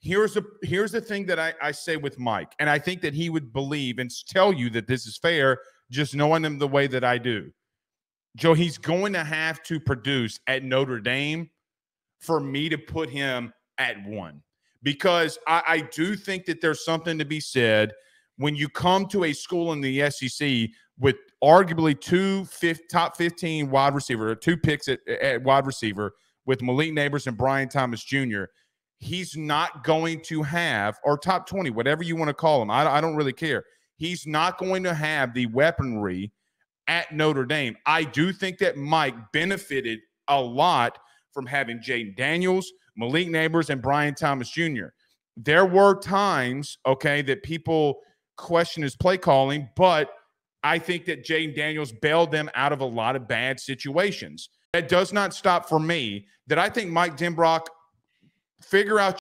here's the here's the thing that I, I say with Mike, and I think that he would believe and tell you that this is fair, just knowing him the way that I do. Joe, he's going to have to produce at Notre Dame for me to put him at one because I, I do think that there's something to be said when you come to a school in the SEC with arguably two fifth, top 15 wide receiver, two picks at, at wide receiver with Malik Nabers and Brian Thomas Jr., he's not going to have, or top 20, whatever you want to call him. I, I don't really care. He's not going to have the weaponry at Notre Dame. I do think that Mike benefited a lot from having Jayden Daniels, Malik Nabers, and Brian Thomas Jr. There were times, okay, that people question his play calling, but I think that Jayden Daniels bailed them out of a lot of bad situations. That does not stop for me that I think Mike Denbrock figure out